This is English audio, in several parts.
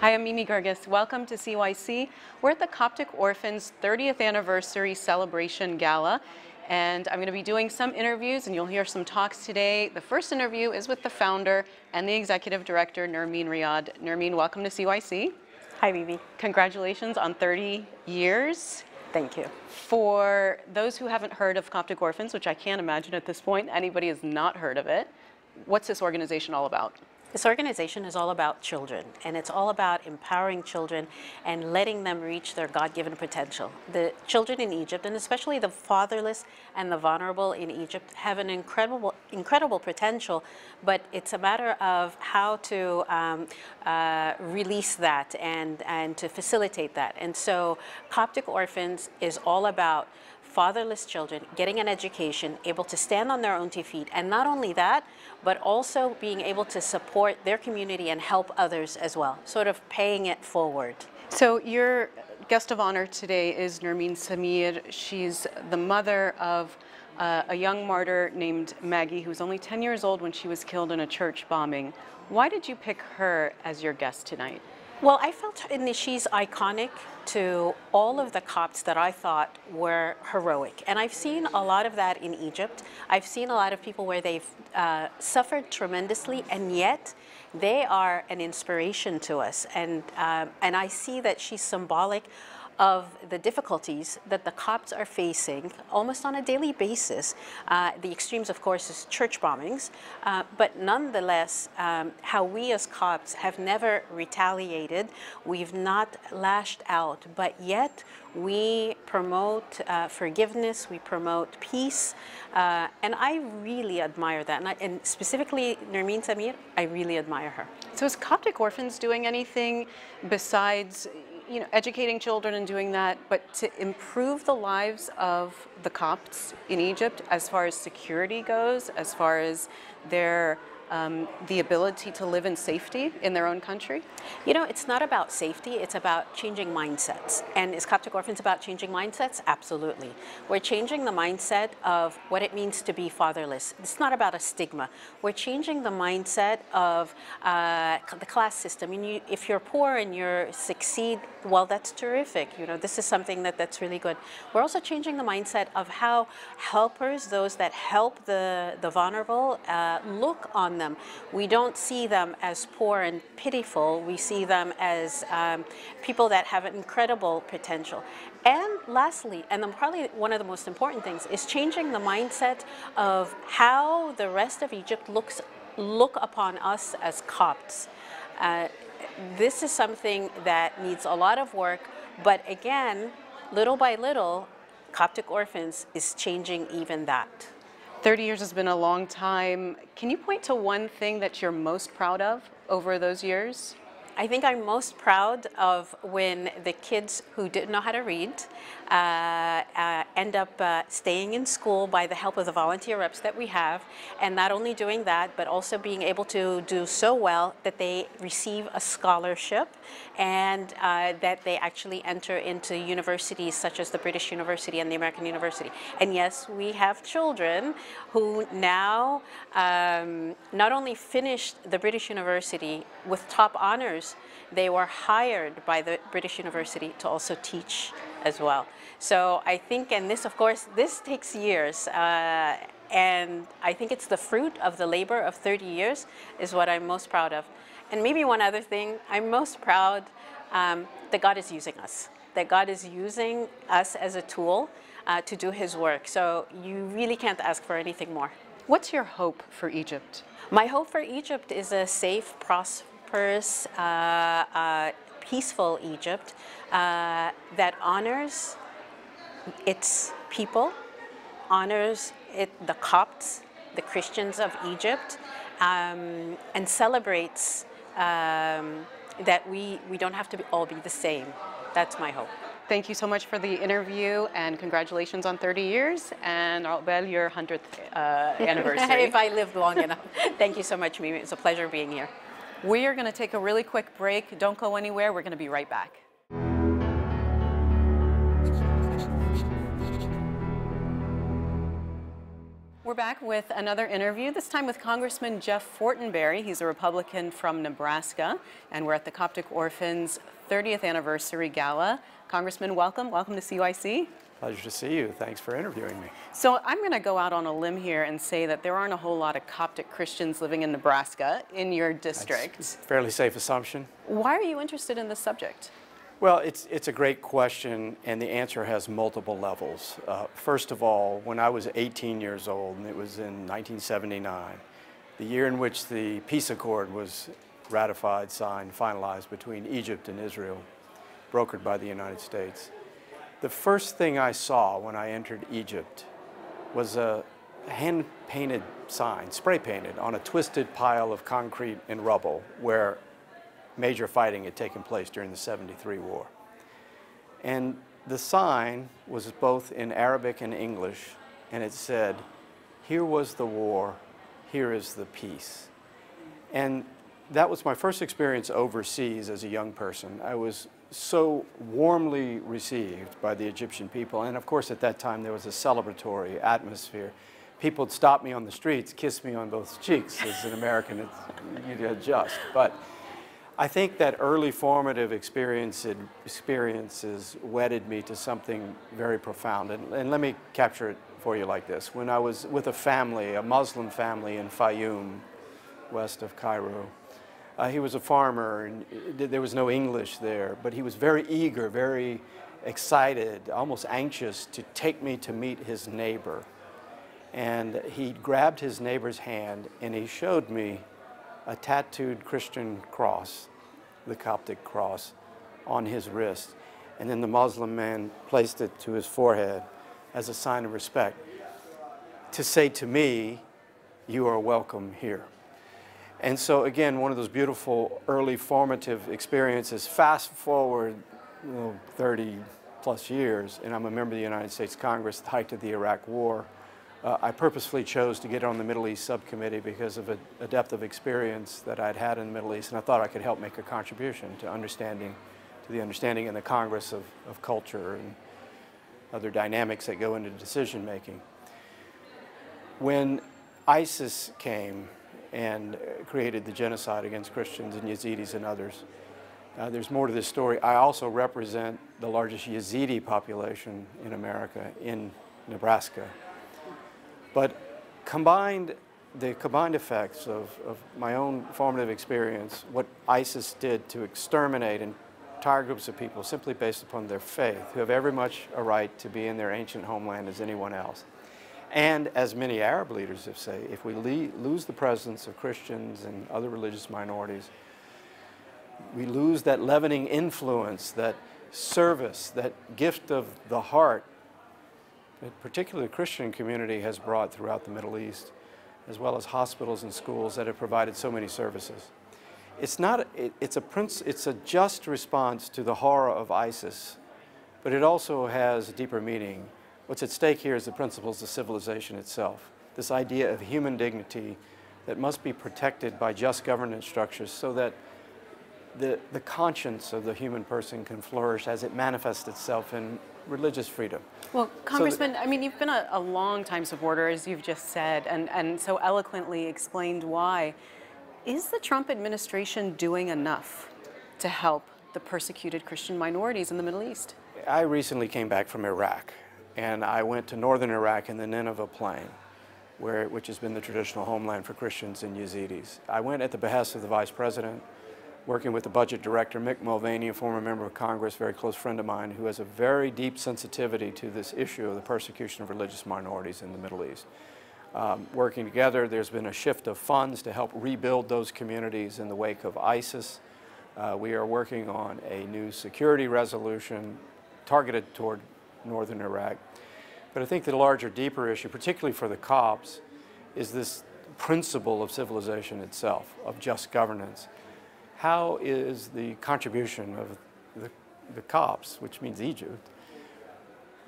Hi, I'm Mimi Geerges. Welcome to CYC. We're at the Coptic Orphans 30th Anniversary Celebration Gala, and I'm going to be doing some interviews, and you'll hear some talks today. The first interview is with the founder and the executive director, Nermien Riad. Nermien, welcome to CYC. Hi, Mimi. Congratulations on 30 years. Thank you. For those who haven't heard of Coptic Orphans, which I can't imagine at this point anybody has not heard of it, what's this organization all about? This organization is all about children, and it's all about empowering children and letting them reach their God-given potential. The children in Egypt, and especially the fatherless and the vulnerable in Egypt, have an incredible, incredible potential, but it's a matter of how to um, uh, release that and, and to facilitate that. And so Coptic Orphans is all about fatherless children getting an education, able to stand on their own two feet, and not only that, but also being able to support their community and help others as well, sort of paying it forward. So your guest of honor today is Nermeen Samir. She's the mother of uh, a young martyr named Maggie, who was only 10 years old when she was killed in a church bombing. Why did you pick her as your guest tonight? Well, I felt she's iconic to all of the Copts that I thought were heroic. And I've seen a lot of that in Egypt. I've seen a lot of people where they've uh, suffered tremendously and yet they are an inspiration to us. And, um, and I see that she's symbolic of the difficulties that the Copts are facing almost on a daily basis. Uh, the extremes, of course, is church bombings, uh, but nonetheless, um, how we as Copts have never retaliated, we've not lashed out, but yet we promote uh, forgiveness, we promote peace, uh, and I really admire that. And, I, and specifically, Nermeen Samir, I really admire her. So is Coptic Orphans doing anything besides you know, educating children and doing that, but to improve the lives of the Copts in Egypt as far as security goes, as far as their um, the ability to live in safety in their own country? You know, it's not about safety, it's about changing mindsets. And is Coptic Orphans about changing mindsets? Absolutely. We're changing the mindset of what it means to be fatherless. It's not about a stigma. We're changing the mindset of uh, the class system. Mean, you, if you're poor and you succeed, well, that's terrific. You know, this is something that, that's really good. We're also changing the mindset of how helpers, those that help the, the vulnerable, uh, look on them. We don't see them as poor and pitiful. We see them as um, people that have incredible potential. And lastly, and then probably one of the most important things, is changing the mindset of how the rest of Egypt looks look upon us as Copts. Uh, this is something that needs a lot of work, but again, little by little, Coptic Orphans is changing even that. 30 years has been a long time. Can you point to one thing that you're most proud of over those years? I think I'm most proud of when the kids who didn't know how to read uh, uh, end up uh, staying in school by the help of the volunteer reps that we have, and not only doing that, but also being able to do so well that they receive a scholarship and uh, that they actually enter into universities such as the British University and the American University. And yes, we have children who now um, not only finished the British University with top honors, they were hired by the British University to also teach as well. So I think, and this of course, this takes years. Uh, and I think it's the fruit of the labor of 30 years is what I'm most proud of. And maybe one other thing, I'm most proud um, that God is using us, that God is using us as a tool uh, to do his work. So you really can't ask for anything more. What's your hope for Egypt? My hope for Egypt is a safe, prosperous, uh, uh, peaceful Egypt uh, that honors its people, honors it, the Copts, the Christians of Egypt, um, and celebrates um, that we, we don't have to be, all be the same. That's my hope. Thank you so much for the interview and congratulations on 30 years and well your 100th uh, anniversary. if I lived long enough. Thank you so much, Mimi. It's a pleasure being here. We are going to take a really quick break. Don't go anywhere. We're going to be right back. We're back with another interview, this time with Congressman Jeff Fortenberry. He's a Republican from Nebraska, and we're at the Coptic Orphans 30th Anniversary Gala. Congressman, welcome. Welcome to CYC. Pleasure to see you. Thanks for interviewing me. So I'm going to go out on a limb here and say that there aren't a whole lot of Coptic Christians living in Nebraska in your district. That's a fairly safe assumption. Why are you interested in this subject? Well, it's, it's a great question, and the answer has multiple levels. Uh, first of all, when I was 18 years old, and it was in 1979, the year in which the peace accord was ratified, signed, finalized between Egypt and Israel, brokered by the United States, the first thing I saw when I entered Egypt was a hand painted sign, spray painted, on a twisted pile of concrete and rubble where major fighting had taken place during the 73 war. And the sign was both in Arabic and English, and it said, Here was the war, here is the peace. And that was my first experience overseas as a young person. I was so warmly received by the Egyptian people, and of course, at that time, there was a celebratory atmosphere. People would stop me on the streets, kiss me on both cheeks. As an American, you'd adjust. But I think that early formative experience, experiences wedded me to something very profound. And, and, let me capture it for you like this. When I was with a family, a Muslim family in Fayoum, west of Cairo, uh, he was a farmer and there was no English there, but he was very eager, very excited, almost anxious to take me to meet his neighbor. And he grabbed his neighbor's hand and he showed me a tattooed Christian cross, the Coptic cross, on his wrist. And then the Muslim man placed it to his forehead as a sign of respect to say to me, You are welcome here. And so, again, one of those beautiful early formative experiences. Fast forward you know, 30 plus years, and I'm a member of the United States Congress, the height of the Iraq War. Uh, I purposefully chose to get on the Middle East subcommittee because of a, a, depth of experience that I'd had in the Middle East, and I thought I could help make a contribution to understanding, to the understanding in the Congress of, of culture and other dynamics that go into decision making. When ISIS came and created the genocide against Christians and Yazidis and others, uh, there's more to this story. I also represent the largest Yazidi population in America in Nebraska. But combined, the combined effects of, of my own formative experience, what ISIS did to exterminate entire groups of people simply based upon their faith, who have every much a right to be in their ancient homeland as anyone else. And as many Arab leaders have said, if we lose the presence of Christians and other religious minorities, we lose that leavening influence, that service, that gift of the heart that particularly the Christian community has brought throughout the Middle East, as well as hospitals and schools that have provided so many services. It's, not, it, it's, a, it's a just response to the horror of ISIS, but it also has a deeper meaning. What's at stake here is the principles of civilization itself, this idea of human dignity that must be protected by just governance structures so that the, the conscience of the human person can flourish as it manifests itself in religious freedom. Well, Congressman, so I mean, you've been a, a long time supporter, as you've just said, and, and so eloquently explained why. Is the Trump administration doing enough to help the persecuted Christian minorities in the Middle East? I recently came back from Iraq, and I went to northern Iraq in the Nineveh Plain. Where, which has been the traditional homeland for Christians and Yazidis. I went at the behest of the vice president, working with the budget director, Mick Mulvaney, a former member of Congress, very close friend of mine, who has a very deep sensitivity to this issue of the persecution of religious minorities in the Middle East. Um, working together, there's been a shift of funds to help rebuild those communities in the wake of ISIS. Uh, we are working on a new security resolution targeted toward northern Iraq. But I think the larger, deeper issue, particularly for the Copts, is this principle of civilization itself, of just governance how is the contribution of the, the Copts, which means Egypt,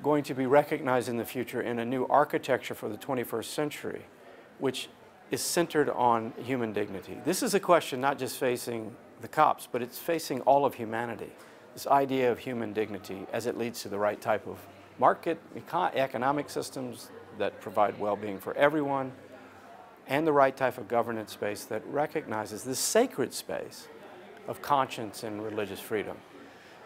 going to be recognized in the future in a new architecture for the 21st century, which is centered on human dignity? This is a question not just facing the Copts, but it's facing all of humanity. This idea of human dignity as it leads to the right type of market, economic systems, that provide well-being for everyone, and the right type of governance space that recognizes this sacred space of conscience and religious freedom.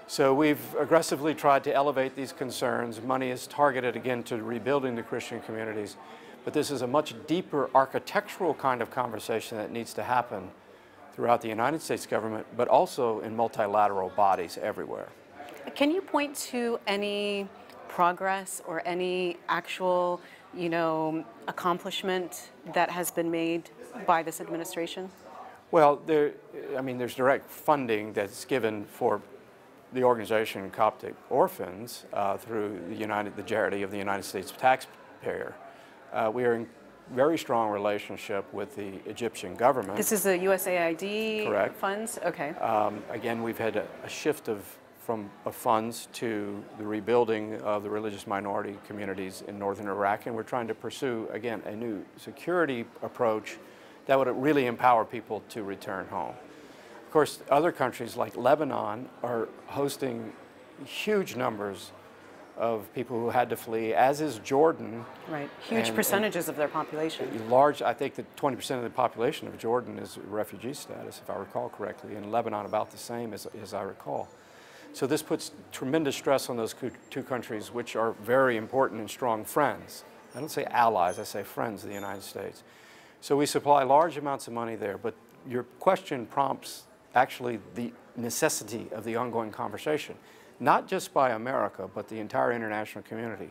So we've aggressively tried to elevate these concerns. Money is targeted again to rebuilding the Christian communities, but this is a much deeper architectural kind of conversation that needs to happen throughout the United States government, but also in multilateral bodies everywhere. Can you point to any progress or any actual, you know, accomplishment that has been made by this administration? Well, there, I mean, there's direct funding that's given for the organization Coptic Orphans uh, through the United, the charity of the United States taxpayer. Uh, we are in very strong relationship with the Egyptian government. This is the USAID Correct. funds? Okay. Um, again, we've had a, a shift of from of funds to the rebuilding of the religious minority communities in northern Iraq, and we're trying to pursue again a new security approach that would really empower people to return home. Of course, other countries like Lebanon are hosting huge numbers of people who had to flee, as is Jordan. Right. Huge And- percentages of their population. Large, I think that 20% of the population of Jordan is refugee status, if I recall correctly, and Lebanon about the same as, as I recall. So this puts tremendous stress on those two countries, which are very important and strong friends. I don't say allies, I say friends of the United States. So we supply large amounts of money there, but your question prompts actually the necessity of the ongoing conversation, not just by America, but the entire international community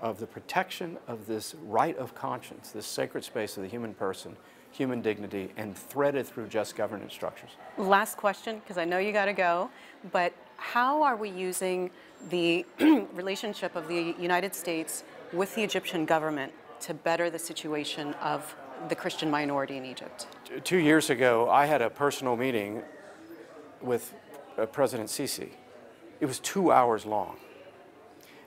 of the protection of this right of conscience, this sacred space of the human person, human dignity, and threaded through just governance structures. Last question, because I know you got to go, but how are we using the relationship of the United States with the Egyptian government to better the situation of the Christian minority in Egypt? Two years ago, I had a personal meeting with uh, President Sisi. It was two hours long.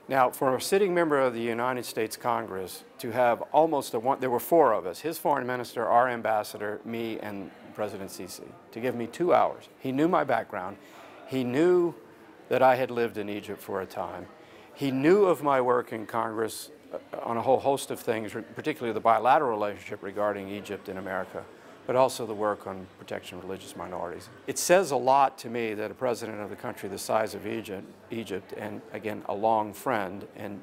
Now, for a sitting member of the United States Congress to have almost a one, there were four of us, his foreign minister, our ambassador, me, and President Sisi, to give me two hours. He knew my background. He knew that I had lived in Egypt for a time. He knew of my work in Congress uh, on a whole host of things, particularly the bilateral relationship regarding Egypt and America, but also the work on protection of religious minorities. It says a lot to me that a president of the country the size of Egypt, Egypt and again, a long friend and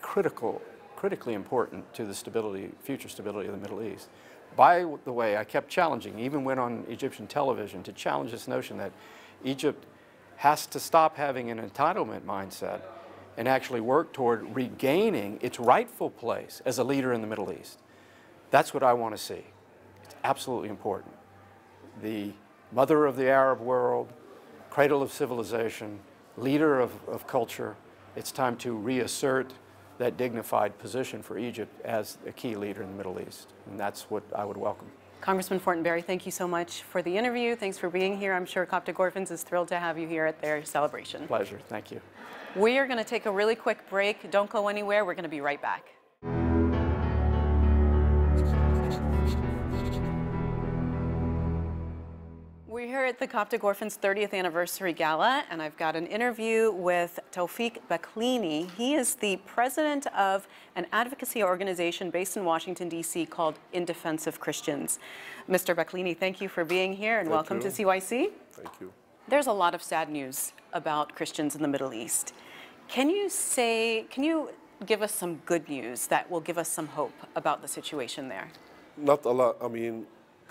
critical, critically important to the stability, future stability of the Middle East. By the way, I kept challenging, even went on Egyptian television to challenge this notion that Egypt has to stop having an entitlement mindset and actually work toward regaining its rightful place as a leader in the Middle East. That's what I want to see. It's absolutely important. The mother of the Arab world, cradle of civilization, leader of, of culture, it's time to reassert that dignified position for Egypt as a key leader in the Middle East. And that's what I would welcome. Congressman Fortenberry, thank you so much for the interview. Thanks for being here. I'm sure Coptic Orphans is thrilled to have you here at their celebration. Pleasure. Thank you. We are going to take a really quick break. Don't go anywhere. We're going to be right back. We're here at the Coptic Orphans 30th Anniversary Gala, and I've got an interview with Toufic Baaklini. He is the president of an advocacy organization based in Washington, D.C. called In Defense of Christians. Mr. Baaklini, thank you for being here and Thank welcome you. to CYC. Thank you. There's a lot of sad news about Christians in the Middle East. Can you say, can you give us some good news that will give us some hope about the situation there? Not a lot. I mean,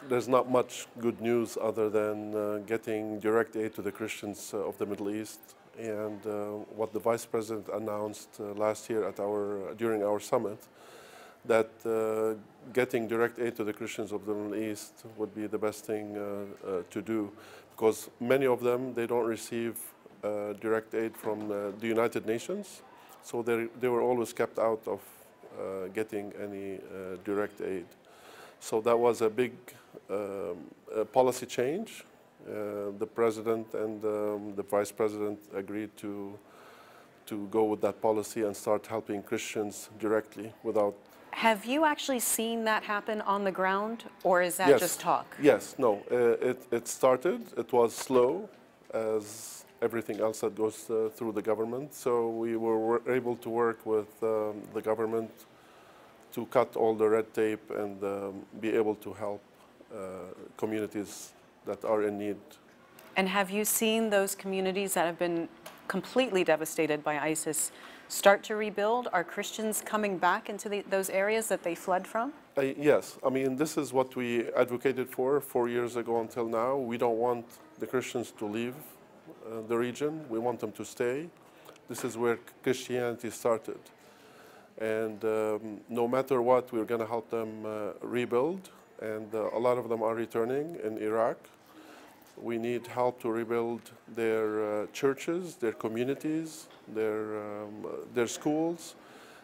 there's not much good news other than uh, getting direct aid to the Christians uh, of the Middle East. And uh, what the vice president announced uh, last year at our during our summit, that uh, getting direct aid to the Christians of the Middle East would be the best thing uh, uh, to do, because many of them they don't receive uh, direct aid from uh, the United Nations, so they they were always kept out of uh, getting any uh, direct aid. So that was a big um, policy change. Uh, the president and um, the vice president agreed to to go with that policy and start helping Christians directly without. Have you actually seen that happen on the ground, or is that yes, just talk? Yes, no. Uh, it it started. It was slow, as everything else that goes uh, through the government. So we were, able to work with um, the government to cut all the red tape and um, be able to help communities that are in need. And have you seen those communities that have been completely devastated by ISIS start to rebuild? Are Christians coming back into the, those areas that they fled from? Uh, yes, I mean, this is what we advocated for four years ago until now. We don't want the Christians to leave uh, the region, we want them to stay. This is where Christianity started. And um, no matter what, we're going to help them uh, rebuild. And uh, a lot of them are returning in Iraq. We need help to rebuild their uh, churches, their communities, their, um, their schools.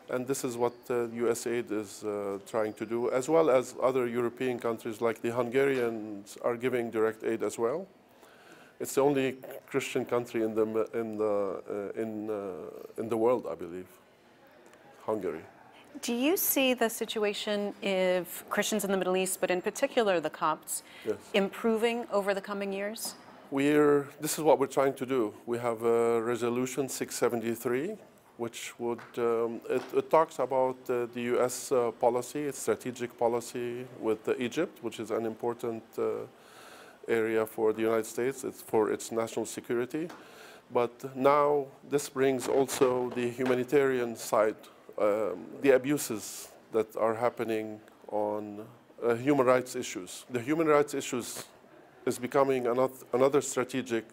And this is what uh, USAID is uh, trying to do, as well as other European countries like the Hungarians are giving direct aid as well. It's the only Christian country in the, in the, uh, in, uh, in the world, I believe, Hungary. Do you see the situation of Christians in the Middle East, but in particular the Copts, Yes. improving over the coming years? We're, this is what we're trying to do. We have a resolution 673, which would, um, it, it talks about uh, the US uh, policy, its strategic policy with uh, Egypt, which is an important uh, area for the United States. It's for its national security. But now this brings also the humanitarian side, um, the abuses that are happening on uh, human rights issues. The human rights issues is becoming another, another strategic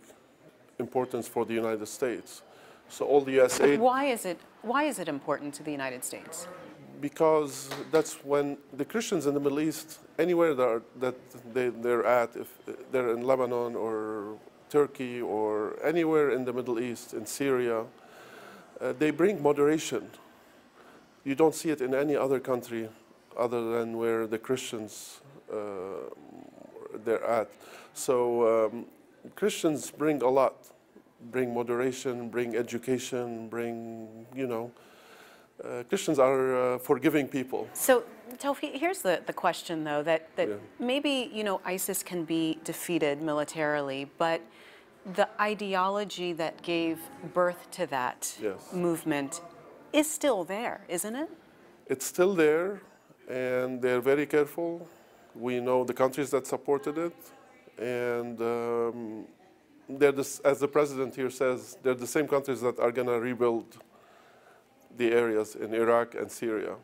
importance for the United States. So all the US aid, Why is it, why is it important to the United States? because that's when the Christians in the Middle East, anywhere that, are, that they, they're at, if they're in Lebanon or Turkey or anywhere in the Middle East, in Syria, uh, they bring moderation. You don't see it in any other country other than where the Christians uh, they're at. So um, Christians bring a lot, bring moderation, bring education, bring, you know, uh, Christians are uh, forgiving people. So, Toufic, here's the, the question, though, that, that Yeah. maybe, you know, ISIS can be defeated militarily, but the ideology that gave birth to that Yes. movement is still there, isn't it? It's still there, and they're very careful. We know the countries that supported it, and um, they're the, as the president here says, they're the same countries that are going to rebuild the areas in Iraq and Syria.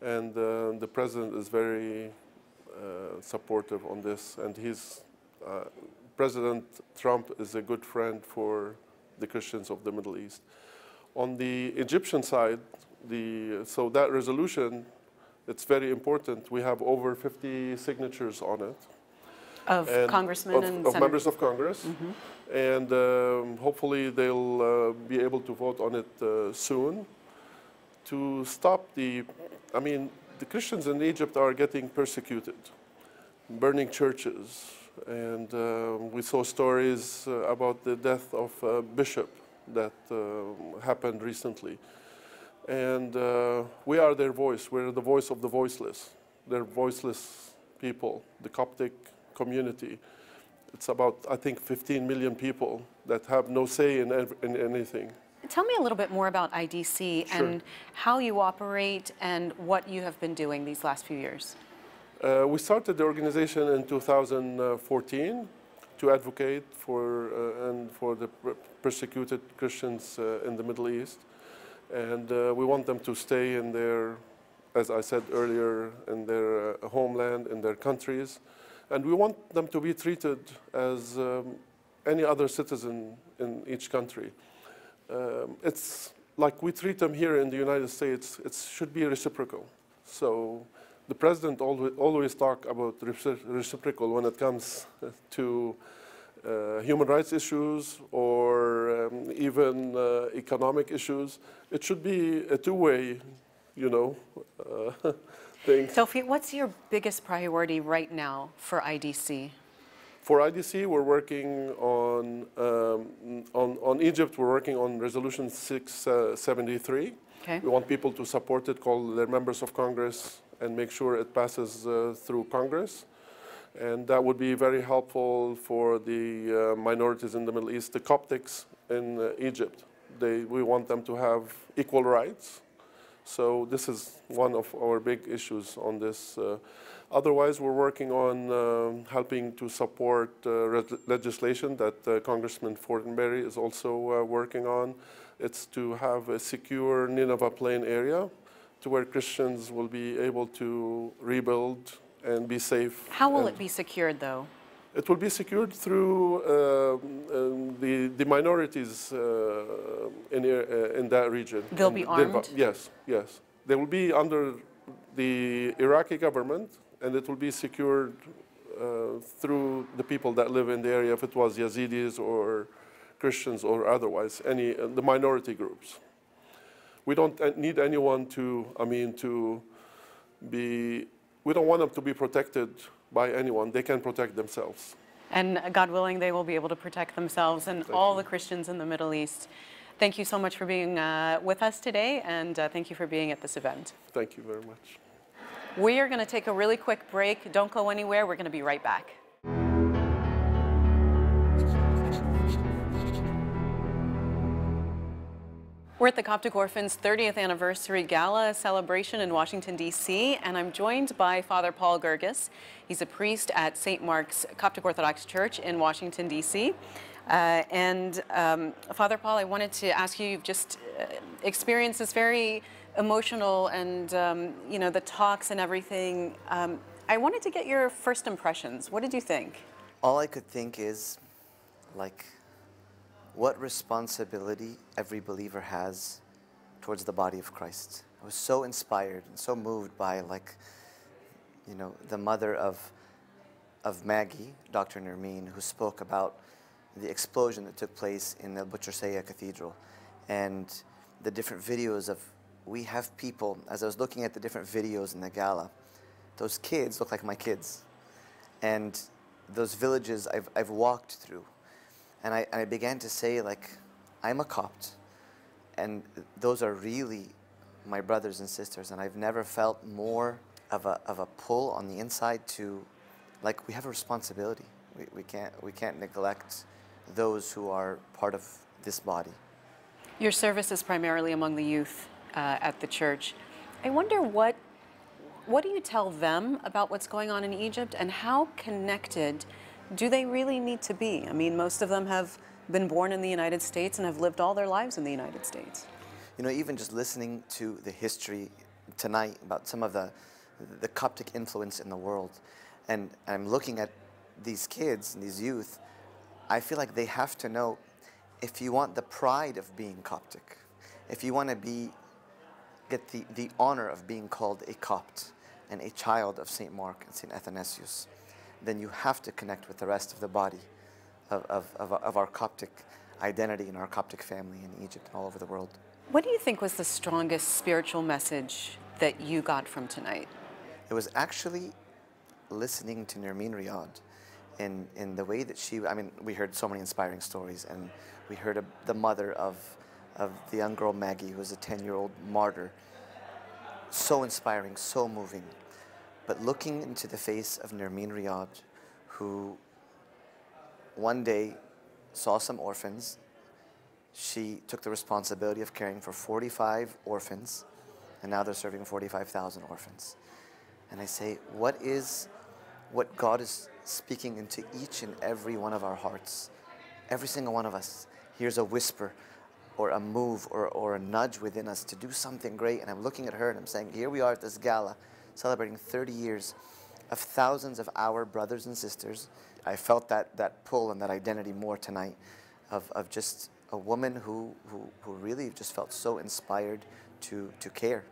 And uh, the president is very uh, supportive on this, and he's uh, President Trump is a good friend for the Christians of the Middle East. On the Egyptian side, the, so that resolution, it's very important. We have over 50 signatures on it. Of and congressmen of, and of members of Congress. And um, hopefully they'll uh, be able to vote on it uh, soon to stop the, I mean, the Christians in Egypt are getting persecuted, burning churches. And uh, we saw stories uh, about the death of a bishop that uh, happened recently. And uh, we are their voice. We're the voice of the voiceless. They're voiceless people, the Coptic community. It's about, I think, 15 million people that have no say in, ev- in anything. Tell me a little bit more about IDC Sure. and how you operate and what you have been doing these last few years. Uh, we started the organization in 2014 to advocate for uh, and for the persecuted Christians uh, in the Middle East, and uh, we want them to stay in their, as I said earlier, in their uh, homeland, in their countries, and we want them to be treated as um, any other citizen in each country. Um, it's like we treat them here in the United States. It should be reciprocal. So the president always, always talk about recipro- reciprocal when it comes to uh, human rights issues or um, even uh, economic issues. It should be a two-way, you know, uh, thing. Sophie, what's your biggest priority right now for IDC? For IDC, we're working on, um, on, on Egypt, we're working on Resolution 673. Okay. We want people to support it, call their members of Congress, and make sure it passes uh, through Congress. And that would be very helpful for the uh, minorities in the Middle East, the Coptics in uh, Egypt. They, we want them to have equal rights. So this is one of our big issues on this. Uh, otherwise, we're working on um, helping to support uh, legislation that uh, Congressman Fortenberry is also uh, working on. It's to have a secure Nineveh Plain area to where Christians will be able to rebuild and be safe. How will it be secured, though? It will be secured through um, the, the minorities uh, in, uh, in that region. They'll be armed? Yes, yes. They will be under the Iraqi government, and it will be secured uh, through the people that live in the area, if it was Yazidis or Christians or otherwise, any uh, the minority groups. We don't uh, need anyone to, I mean, to be. We don't want them to be protected by anyone. They can protect themselves. And God willing, they will be able to protect themselves and all the Christians in the Middle East. Thank you so much for being uh, with us today, and uh, thank you for being at this event. Thank you very much. We are going to take a really quick break. Don't go anywhere. We're going to be right back. We're at the Coptic Orphans 30th Anniversary Gala celebration in Washington, D.C., and I'm joined by Father Paul Gergis. He's a priest at St. Mark's Coptic Orthodox Church in Washington, D.C. Uh, and um, Father Paul, I wanted to ask you, you've just uh, experienced this very emotional and, um, you know, the talks and everything. Um, I wanted to get your first impressions. What did you think? All I could think is, like, what responsibility every believer has towards the body of Christ. I was so inspired and so moved by, like, you know, the mother of, of Maggie, Dr. Nermeen, who spoke about the explosion that took place in the Botroseya Cathedral and the different videos of, we have people, as I was looking at the different videos in the gala, those kids look like my kids. And those villages I've, I've walked through. And I, I began to say, like, I'm a Copt. And those are really my brothers and sisters. And I've never felt more of a, of a pull on the inside to, like, we have a responsibility. We, we, can't, we can't neglect those who are part of this body. Your service is primarily among the youth uh, at the church. I wonder what what do you tell them about what's going on in Egypt and how connected do they really need to be? I mean, most of them have been born in the United States and have lived all their lives in the United States. You know, even just listening to the history tonight about some of the, the Coptic influence in the world, and I'm looking at these kids and these youth, I feel like they have to know if you want the pride of being Coptic, if you want to be, get the, the honor of being called a Copt and a child of St. Mark and St. Athanasius, then you have to connect with the rest of the body of, of, of, of our Coptic identity and our Coptic family in Egypt and all over the world. What do you think was the strongest spiritual message that you got from tonight? It was actually listening to Nermien Riad in, in the way that she, I mean, we heard so many inspiring stories, and we heard of the mother of, of the young girl Maggie, who was a 10 year old martyr. So inspiring, so moving. But looking into the face of Nermien Riad, who one day saw some orphans, she took the responsibility of caring for 45 orphans, and now they're serving 45,000 orphans. And I say, what is what God is speaking into each and every one of our hearts? Every single one of us hears a whisper or a move or, or a nudge within us to do something great. And I'm looking at her and I'm saying, here we are at this gala celebrating 30 years of thousands of our brothers and sisters. I felt that, that pull and that identity more tonight of, of just a woman who, who, who really just felt so inspired to, to care.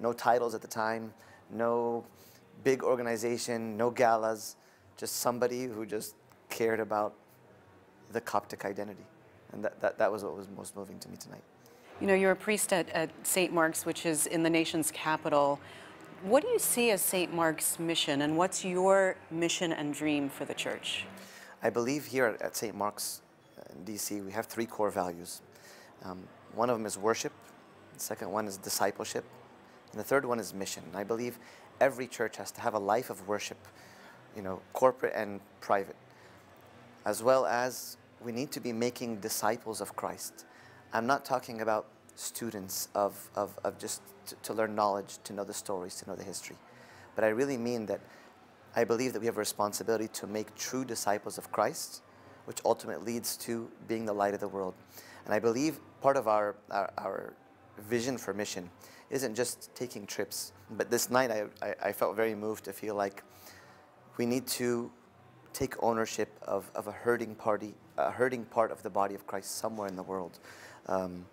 No titles at the time, no big organization, no galas, just somebody who just cared about the Coptic identity. And that, that, that was what was most moving to me tonight. You know, you're a priest at, at St. Mark's, which is in the nation's capital. What do you see as St. Mark's mission, and what's your mission and dream for the church? I believe here at, St. Mark's uh, in DC, we have three core values. Um, one of them is worship, the second one is discipleship, and the third one is mission. I believe every church has to have a life of worship, you know, corporate and private, as well as we need to be making disciples of Christ. I'm not talking about students of, of, of just to, learn knowledge, to know the stories, to know the history. But I really mean that I believe that we have a responsibility to make true disciples of Christ, which ultimately leads to being the light of the world. And I believe part of our, our, our vision for mission isn't just taking trips. But this night I, I, I felt very moved to feel like we need to take ownership of, of a hurting party, a hurting part of the body of Christ somewhere in the world. Um,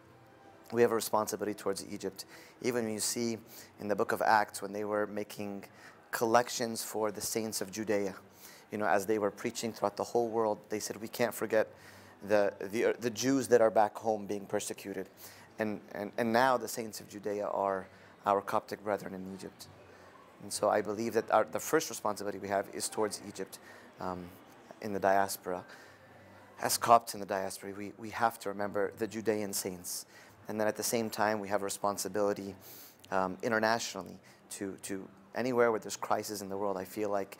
we have a responsibility towards Egypt. Even when you see in the book of Acts when they were making collections for the saints of Judea, you know, as they were preaching throughout the whole world, they said, we can't forget the, the, the Jews that are back home being persecuted. And, and, and now the saints of Judea are our Coptic brethren in Egypt. And so I believe that our, the first responsibility we have is towards Egypt um, in the diaspora. As Copts in the diaspora, we, we have to remember the Judean saints. And then at the same time, we have a responsibility um, internationally to, to anywhere where there's crisis in the world. I feel like,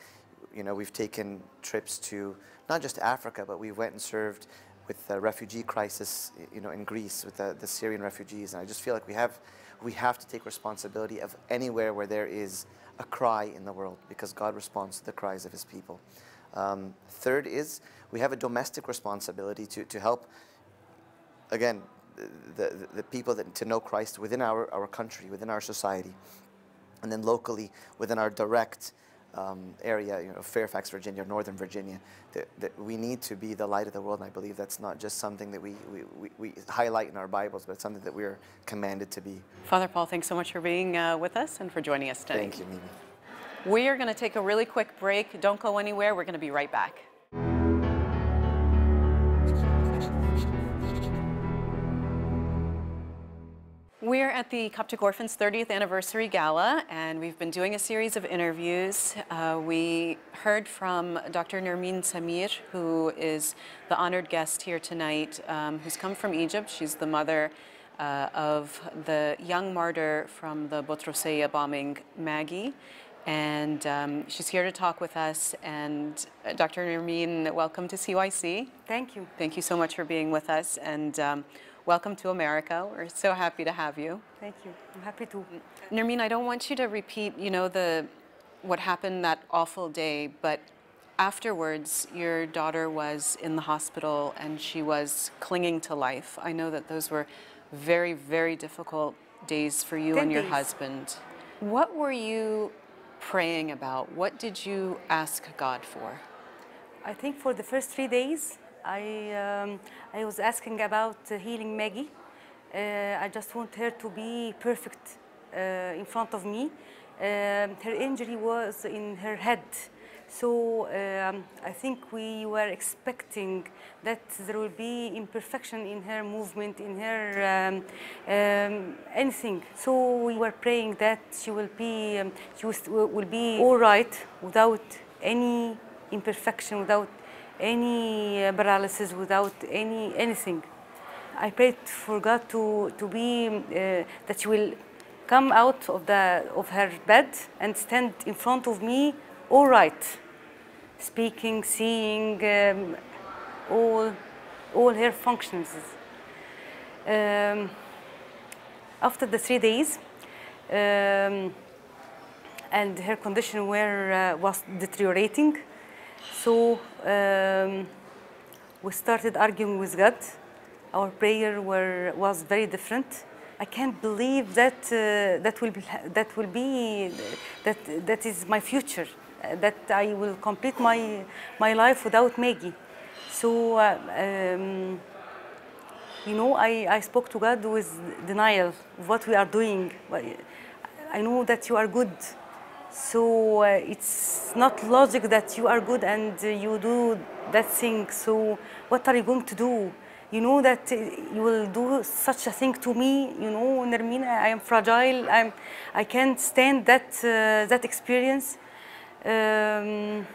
you know, we've taken trips to not just Africa, but we went and served with the refugee crisis, you know, in Greece with the, the Syrian refugees. And I just feel like we have, we have to take responsibility of anywhere where there is a cry in the world because God responds to the cries of his people. Um, third is we have a domestic responsibility to, to help, again, the, the, people that, to know Christ within our, our country, within our society, and then locally within our direct um, area, you know, Fairfax, Virginia, Northern Virginia, that, that we need to be the light of the world. And I believe that's not just something that we, we, we, we highlight in our Bibles, but it's something that we're commanded to be. Father Paul, thanks so much for being uh, with us and for joining us today. Thank you, Mimi. We are going to take a really quick break. Don't go anywhere. We're going to be right back. We're at the Coptic Orphans 30th Anniversary Gala, and we've been doing a series of interviews. Uh, we heard from Dr. Nermeen Samir, who is the honored guest here tonight, um, who's come from Egypt. She's the mother uh, of the young martyr from the Botroseya bombing, Maggie. And um, she's here to talk with us. And uh, Dr. Nermeen, welcome to CYC. Thank you. Thank you so much for being with us. And um, welcome to America. We're so happy to have you. Thank you. I'm happy to. Nermeen, I don't want you to repeat, you know, the what happened that awful day, but afterwards, your daughter was in the hospital and she was clinging to life. I know that those were very, very difficult days for you Ten and your days. husband. What were you praying about? What did you ask God for? I think for the first three days, I, um, I was asking about healing Maggie. Uh, I just want her to be perfect uh, in front of me. Um, her injury was in her head. So um, I think we were expecting that there will be imperfection in her movement, in her um, um, anything. So we were praying that she will be, um, she will be all right without any imperfection, without any paralysis, without any anything. I prayed for God to, to be, uh, that she will come out of, the, of her bed and stand in front of me all right, speaking, seeing, um, all, all her functions. Um, after the three days, um, and her condition were, uh, was deteriorating, so um, we started arguing with God. Our prayer were, was very different. I can't believe that uh, that will be that will be that that is my future. uh, that I will complete my my life without Maggie. So. Uh, um, you know, I, I spoke to God with denial of what we are doing. I know that you are good. So uh, it's not logic that you are good and you do that thing. So what are you going to do? You know that uh, you will do such a thing to me. You know, Nermina, I am fragile. I'm, I can't stand that uh, that experience. Um,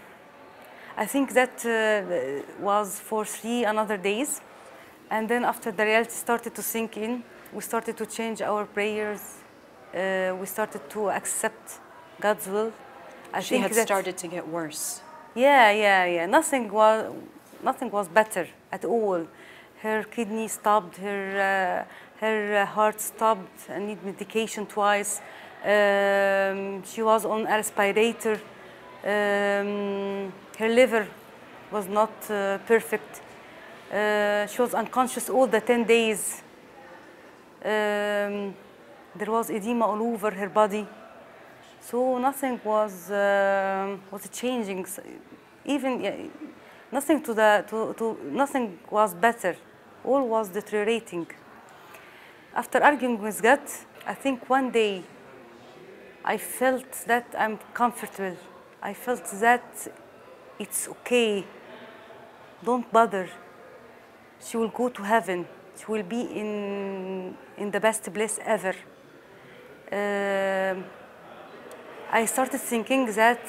I think that uh, was for three another days. And then after the reality started to sink in, we started to change our prayers. Uh, we started to accept God's will. I She had started to get worse. Yeah, yeah, yeah. Nothing was, nothing was better at all. Her kidney stopped. Her, uh, her uh, heart stopped and need medication twice. Um, she was on a respirator. Um, her liver was not uh, perfect. Uh, she was unconscious all the 10 days. Um, there was edema all over her body. So nothing was um was changing. Even yeah, nothing to the to, to nothing was better. All was deteriorating. After arguing with God, I think one day I felt that I'm comfortable. I felt that it's okay. Don't bother. She will go to heaven. She will be in in the best place ever. Um, I started thinking that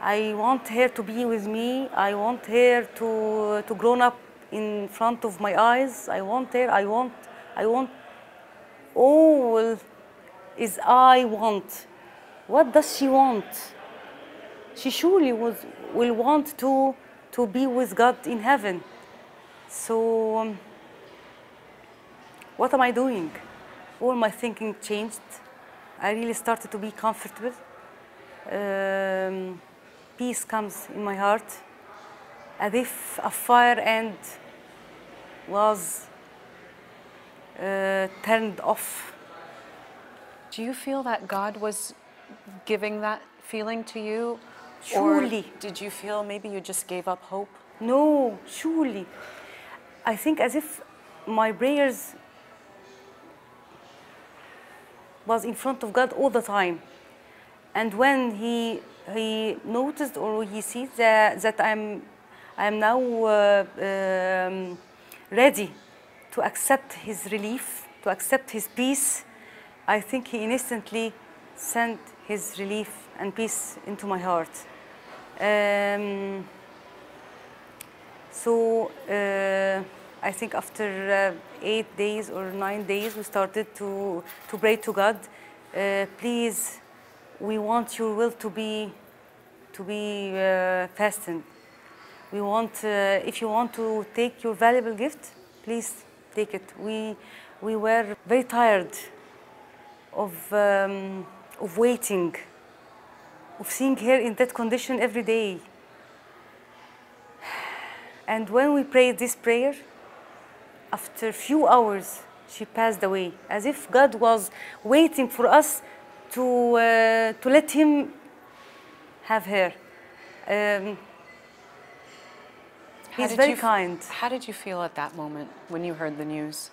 I want her to be with me. I want her to to grow up in front of my eyes. I want her. I want. I want. All is I want. What does she want? She surely was, will want to to be with God in heaven. So. um, what am I doing? All my thinking changed. I really started to be comfortable. Um, peace comes in my heart, as if a fire end was uh, turned off. Do you feel that God was giving that feeling to you? Surely. Or did you feel maybe you just gave up hope? No, surely. I think as if my prayers was in front of God all the time. And when he he noticed or he sees that, that I'm I'm now uh, um, ready to accept his relief, to accept his peace, I think he instantly sent his relief and peace into my heart. Um, so uh, I think after uh, eight days or nine days, we started to, to pray to God. Uh, please, we want your will to be to be uh, fastened. We want, uh, if you want to take your valuable gift, please take it. We we were very tired of um, of waiting, of seeing her in that condition every day. And when we prayed this prayer, after a few hours, she passed away, as if God was waiting for us to, uh, to let Him have her. Um, he's very kind. How did you feel at that moment when you heard the news?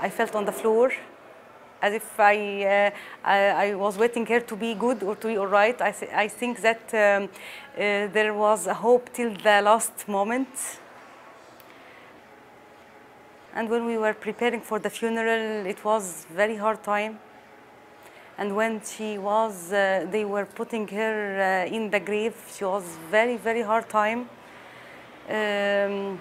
I felt on the floor as if I, uh, I, I was waiting her to be good or to be all right. I, th- I think that um, uh, there was a hope till the last moment. And when we were preparing for the funeral, it was very hard time. And when she was, uh, they were putting her uh, in the grave, she was very, very hard time. Um,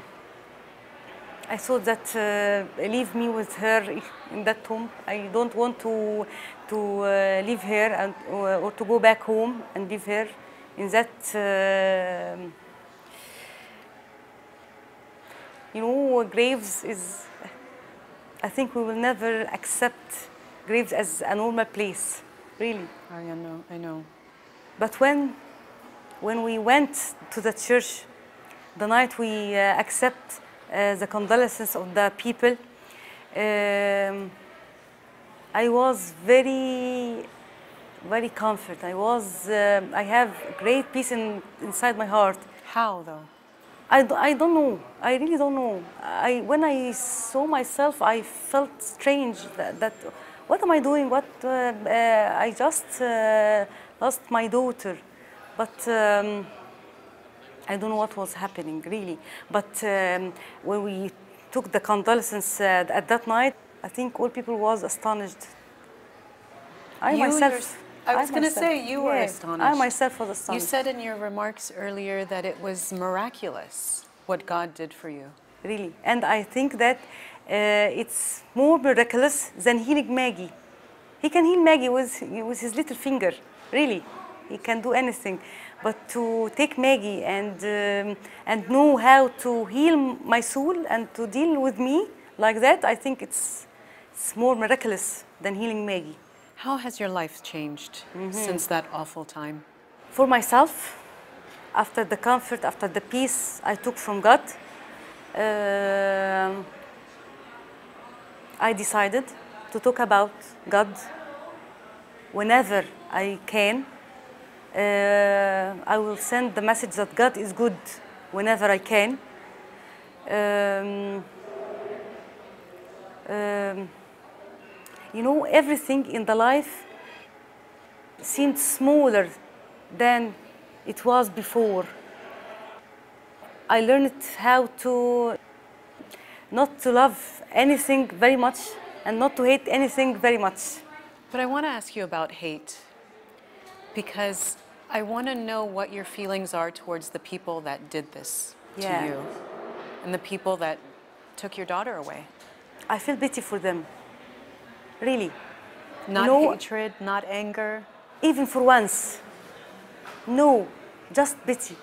I thought that uh, leave me with her in that tomb. I don't want to to uh, leave her and or, or to go back home and leave her in that. Uh, you know, graves is. I think we will never accept graves as a normal place, really. I know. I know. But when, when we went to the church, the night we uh, accept uh, the condolences of the people, um, I was very, very comfort. I was, uh, I have great peace in, inside my heart. How though? I, I don't know. I really don't know. I, when I saw myself, I felt strange that, that what am I doing? What uh, uh, I just uh, lost my daughter, but um, I don't know what was happening really. But um, when we took the condolences uh, at that night, I think all people was astonished. I You myself. I was gonna say, you were astonished. I astonished. myself was You said in your remarks earlier that it was miraculous what God did for you. really. And I think that it's more miraculous than healing Maggie. He can heal Maggie with, with his little finger, really. He can do anything. But to take Maggie and, um, and know how to heal my soul and to deal with me like that, I think it's, it's more miraculous than healing Maggie. How has your life changed since that awful time? For myself, after the comfort, after the peace I took from God, um, I decided to talk about God whenever I can. Uh, I will send the message that God is good whenever I can. Um, um, you know, everything in the life seemed smaller than it was before. I learned how to not to love anything very much and not to hate anything very much. But I want to ask you about hate because I want to know what your feelings are towards the people that did this Yeah. to you and the people that took your daughter away. I feel pity for them. Really. Not No. hatred, not anger. even for once. No, just pity.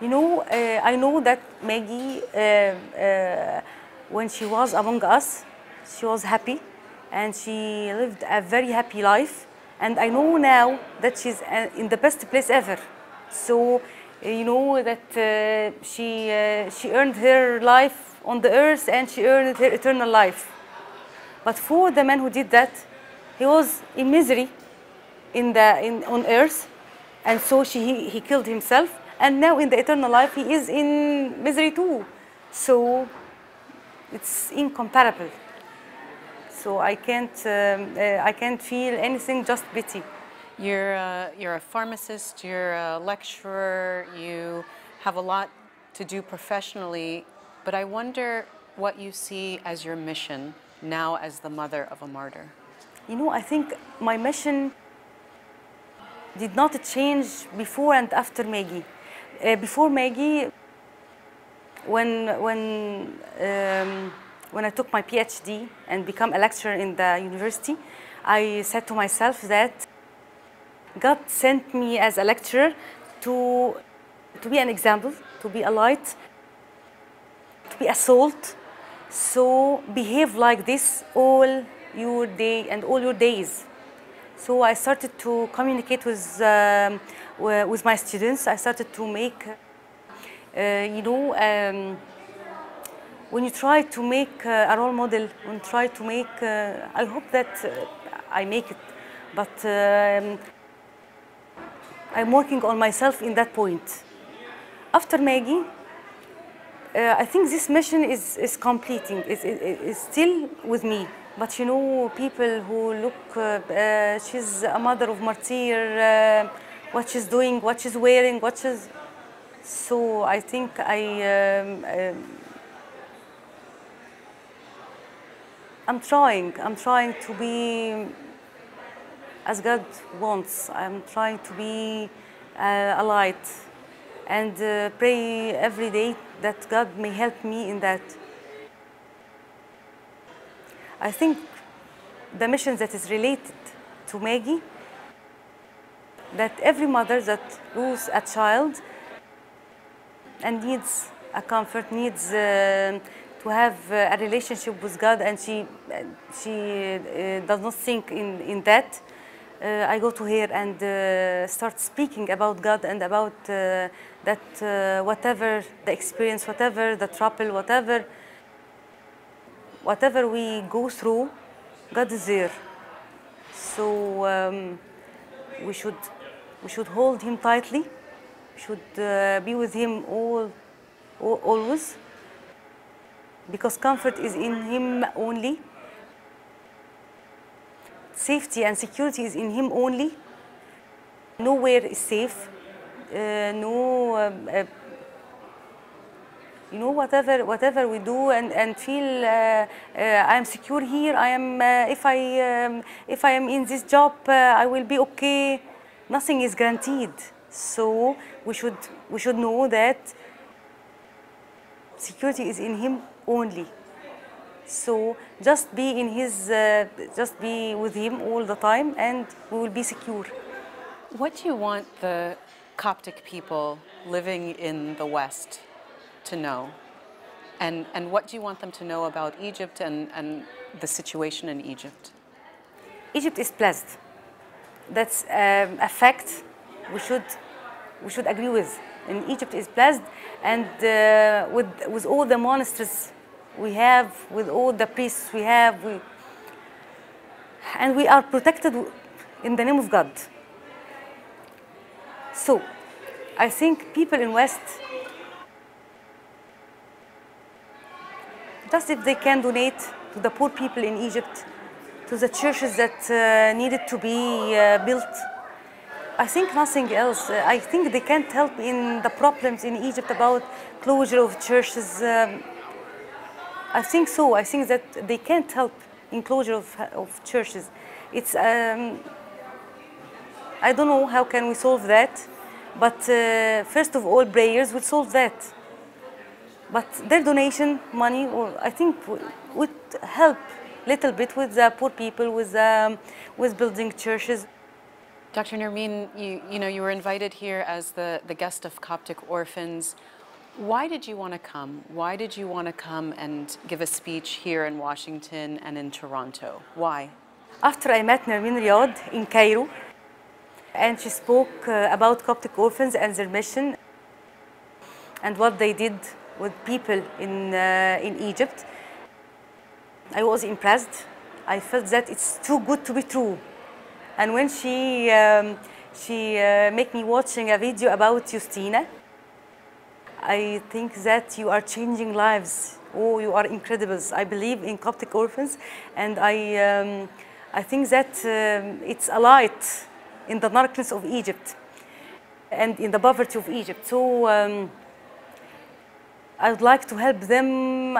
You know, uh, I know that Maggie, uh, uh, when she was among us, she was happy and she lived a very happy life. And I know now that she's uh, in the best place ever. So, uh, you know, that uh, she, uh, she earned her life on the earth and she earned her eternal life. But for the man who did that, he was in misery in the in on earth and so she, he, he killed himself and now in the eternal life he is in misery too so it's incomparable. So i can't um, uh, i can't feel anything just pity You're, uh, you're a pharmacist, you're a lecturer, you have a lot to do professionally, but I wonder what you see as your mission now as the mother of a martyr. you know i think my mission did not change before and after maggie. Uh, before maggie when when um, when I took my PhD and become a lecturer in the university, I said to myself that God sent me as a lecturer to to be an example, to be a light, to be a salt. So behave like this all your day and all your days. So I started to communicate with um, with my students. I started to make you know, um, when you try to make uh, a role model, when try to make, uh, I hope that uh, I make it, but um, I'm working on myself in that point. After Maggie, uh, I think this mission is, is completing, is still with me. But you know, people who look, uh, uh, she's a mother of martyr, uh, what she's doing, what she's wearing, what she's, so I think I, um, um, I'm trying. I'm trying to be as God wants. I'm trying to be uh, a light and uh, pray every day that God may help me in that. I think the mission that is related to Maggie, that every mother that loses a child and needs a comfort, needs uh, to have uh, a relationship with God, and she she uh, does not think in in that. I go to her and start speaking about God and about that whatever the experience, whatever the trouble, whatever whatever we go through, God is there. So um, we should we should hold Him tightly. Should uh, be with Him all, all always, because comfort is in Him only. Safety and security is in Him only. Nowhere is safe. Uh, no. um, uh, you know whatever whatever we do and and feel uh, uh, I am secure here. I am uh, if I um, if I am in this job I will be okay. Nothing is guaranteed. So we should we should know that security is in Him only. So just be in His uh, just be with Him all the time, and we will be secure. What do you want the Coptic people living in the West to know? And, and what do you want them to know about Egypt and, and the situation in Egypt? Egypt is blessed. That's um, a fact we should, we should agree with. And Egypt is blessed, and uh, with, with all the monasteries we have, with all the priests we have, we, and we are protected in the name of God. So, I think people in West, just if they can donate to the poor people in Egypt, to the churches that uh, needed to be uh, built, I think nothing else. Uh, I think they can't help in the problems in Egypt about closure of churches. Um, I think so. I think that they can't help in closure of, of churches. It's, um, I don't know how can we solve that, but uh, first of all, prayers would solve that. But their donation money, or I think, would help little bit with the poor people, with, um, with building churches. Dr. Nermeen, you, you know, you were invited here as the, the guest of Coptic Orphans. Why did you want to come? Why did you want to come and give a speech here in Washington and in Toronto? Why? After I met Nermien Riad in Cairo, and she spoke uh, about Coptic orphans and their mission and what they did with people in, uh, in Egypt, I was impressed. I felt that it's too good to be true. And when she, um, she uh, made me watching a video about Justina, I think that you are changing lives. Oh, you are incredible. I believe in Coptic orphans, and I, um, I think that um, it's a light in the darkness of Egypt and in the poverty of Egypt. So um, I would like to help them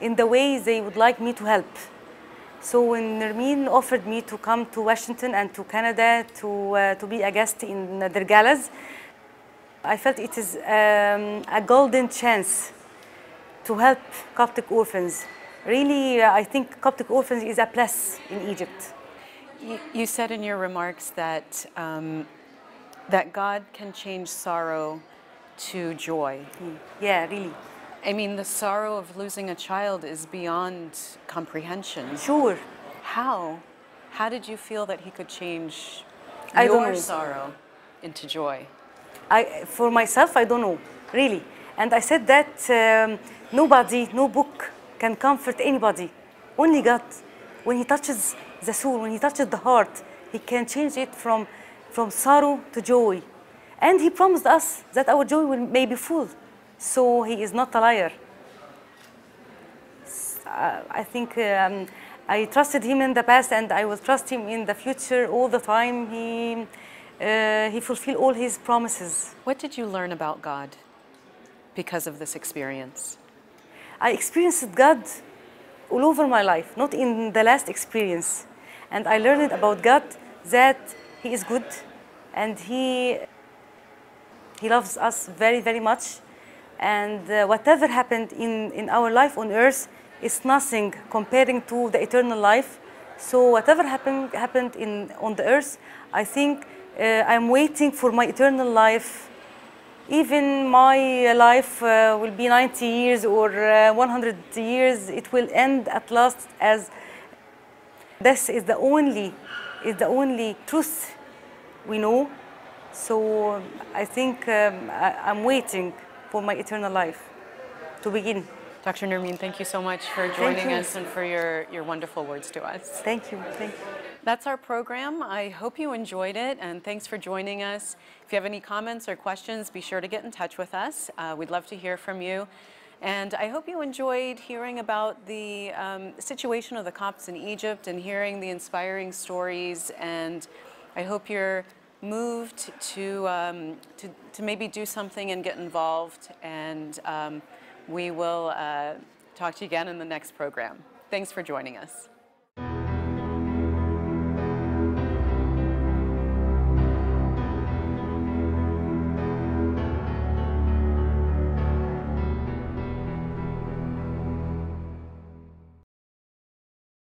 in the way they would like me to help. So when Nermien offered me to come to Washington and to Canada to, uh, to be a guest in their galas, I felt it is um, a golden chance to help Coptic orphans. Really, uh, I think Coptic orphans is a plus in Egypt. You, you said in your remarks that, um, that God can change sorrow to joy. Yeah, really. I mean, the sorrow of losing a child is beyond comprehension. Sure. How? How did you feel that he could change I your sorrow into joy? I, for myself, I don't know, really. And I said that um, nobody, no book can comfort anybody. Only God. When He touches the soul, when He touches the heart, He can change it from, from sorrow to joy. And He promised us that our joy will, may be full. So He is not a liar. Uh, I think um, I trusted Him in the past and I will trust Him in the future all the time. He, uh, he fulfilled all His promises. What did you learn about God because of this experience? I experienced God all over my life, not in the last experience. And I learned about God that He is good and He, he loves us very, very much. And uh, whatever happened in, in our life on earth is nothing comparing to the eternal life. So whatever happened, happened in, on the earth, I think uh, I'm waiting for my eternal life even my life uh, will be 90 years or uh, 100 years, it will end at last as this is the only, is the only truth we know. So I think um, I, I'm waiting for my eternal life to begin. Dr. Nermeen, thank you so much for joining us and for your, your wonderful words to us. Thank you. Thank you. That's our program. I hope you enjoyed it and thanks for joining us. If you have any comments or questions, be sure to get in touch with us. Uh, we'd love to hear from you. And I hope you enjoyed hearing about the um, situation of the Copts in Egypt and hearing the inspiring stories. And I hope you're moved to, um, to, to maybe do something and get involved. And um, we will uh, talk to you again in the next program. Thanks for joining us.